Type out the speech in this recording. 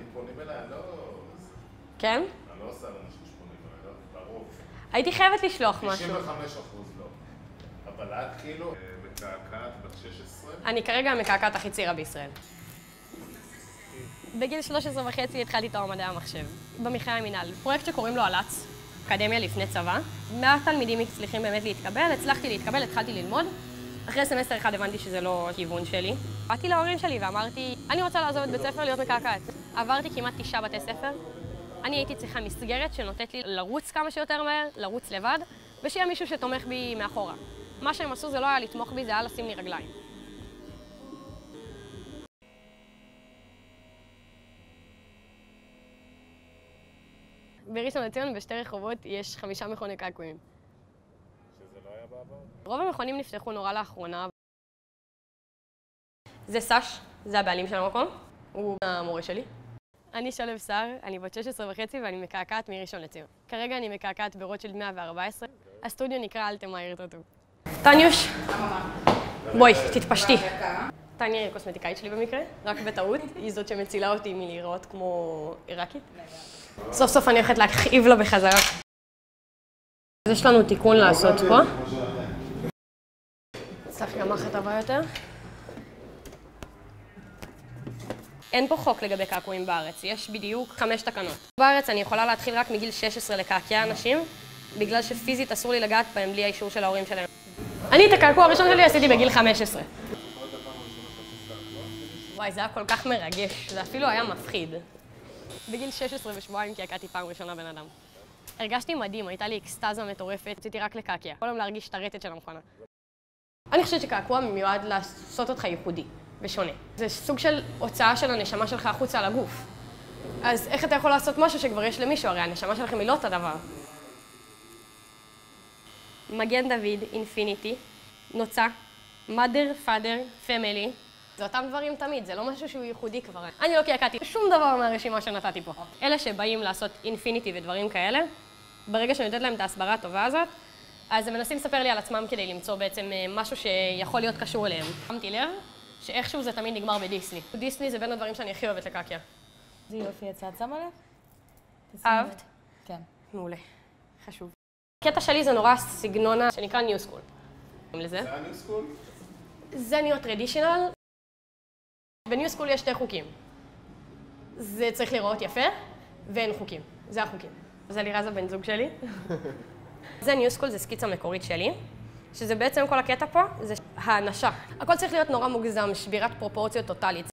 אם פונים אליי, אני לא... כן? אני לא עושה לאנשים שפונים אליי, לא, לרוב. הייתי חייבת לשלוח משהו. 95 אחוז לא. אבל את כאילו אה, מקעקעת בת 16? אני כרגע המקעקעת הכי צעירה בישראל. בגיל 13 וחצי התחלתי תואר מדעי המחשב, במכללה המינהל. פרויקט שקוראים לו אל"צ, אקדמיה לפני צבא. מעט תלמידים מצליחים באמת להתקבל, הצלחתי להתקבל, התחלתי ללמוד. אחרי סמסטר אחד הבנתי שזה לא הכיוון שלי. באתי להורים שלי ואמרתי, אני רוצה לעזוב את בית ספר להיות מקעקעת. עברתי כמעט תשעה בתי ספר. אני הייתי צריכה מסגרת שנותנת לי לרוץ כמה שיותר מהר, לרוץ לבד, ושיהיה מישהו שתומך בי מאחורה. מה שהם עשו זה לא היה לתמוך בי, זה היה לשים לי רגליים. בראשון לציון, בשתי רחובות, יש חמישה מכוני קעקועים. לא היה בעבר? רוב המכונים נפתחו נורא לאחרונה. זה סש, זה הבעלים של המקום, הוא המורה שלי. אני שלו סער, אני בת 16 וחצי ואני מקעקעת מראשון לציון. כרגע אני מקעקעת ברוטשילד 114. הסטודיו נקרא אלטמאייר טוטו. טניוש, בואי, תתפשטי. טניה היא הקוסמטיקאית שלי במקרה, רק בטעות. היא זאת שמצילה אותי מלהיראות כמו עיראקית. סוף סוף אני הולכת להכאיב לה בחזרה. אז יש לנו תיקון לעשות פה. צריך גם הבאה יותר. אין פה חוק לגבי קעקועים בארץ, יש בדיוק חמש תקנות. בארץ אני יכולה להתחיל רק מגיל 16 לקעקע אנשים, בגלל שפיזית אסור לי לגעת בהם בלי האישור של ההורים שלהם. אני את הקעקוע הראשון שלי עשיתי בגיל 15. וואי, זה היה כל כך מרגש, זה אפילו היה מפחיד. בגיל 16 ושבועיים קעקעתי פעם ראשונה בן אדם. הרגשתי מדהים, הייתה לי אקסטזה מטורפת, רציתי רק לקעקע. כל יום להרגיש את הרטט של המכונה. אני חושבת שקעקוע מיועד לעשות אותך ייחודי ושונה. זה סוג של הוצאה של הנשמה שלך החוצה לגוף. אז איך אתה יכול לעשות משהו שכבר יש למישהו? הרי הנשמה שלכם היא לא אותו דבר. מגן דוד, אינפיניטי, נוצה, mother, father, family. זה אותם דברים תמיד, זה לא משהו שהוא ייחודי כבר. אני לא קעקעתי שום דבר מהרשימה שנתתי פה. אלה שבאים לעשות אינפיניטי ודברים כאלה, ברגע שאני נותנת להם את ההסברה הטובה הזאת, אז הם מנסים לספר לי על עצמם כדי למצוא בעצם אה, משהו שיכול להיות קשור אליהם. שמתי לב שאיכשהו זה תמיד נגמר בדיסני. דיסני זה בין הדברים שאני הכי אוהבת לקעקע. זה יופי יצא, את שמה לב? אהבת? כן. מעולה. חשוב. הקטע שלי זה נורא סגנון שנקרא new school. לזה. זה ה new school? זה neo traditional. ב new school יש שתי חוקים. זה צריך להיראות יפה, ואין חוקים. זה החוקים. זה לירז הבן זוג שלי. זה new school, זה סקיצה מקורית שלי, שזה בעצם כל הקטע פה, זה האנשה. הכל צריך להיות נורא מוגזם, שבירת פרופורציות טוטאלית.